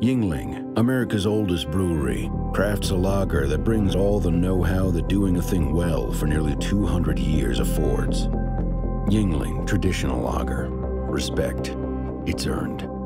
Yuengling, America's oldest brewery, crafts a lager that brings all the know how that doing a thing well for nearly 200 years affords. Yuengling Traditional Lager. Respect. It's earned.